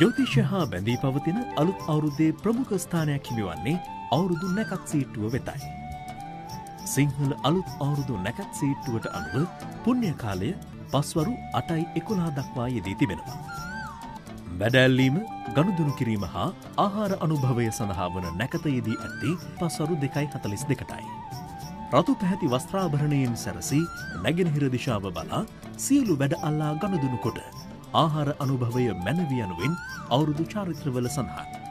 ජෝතිෂය හා බැඳී පවතින අලුත් අවුරුද්දේ ප්‍රමුඛ ස්ථානයක් හිමිවන්නේ අවුරුදු නැකත් සීට්ටුව වෙතයි. සිංහල අලුත් අවුරුදු නැකත් සීට්ටුවට අනුව පුුණ්්‍ය කාලය පස්වරු අටයි එකොලා දක්වා යෙදී තිබෙනවා. වැඩැල්ලීම ගණුදුනු කිරීම හා ආහාර අනුභවය සඳහා වන නැකතයේදී ඇත්තේ පස්වරු දෙකයි හතලිස් දෙකටයි. රතු පැහැති වස්ත්‍රාභරණයෙන් සැරසි නැගෙනහිර දිශාව බලා සියලු වැඩ අල්ලා ගණදුනු කොට ආහාර අනුභවය මැනවියනුවෙන් අවුරුදු චාරිත්‍රවල සඳහන්.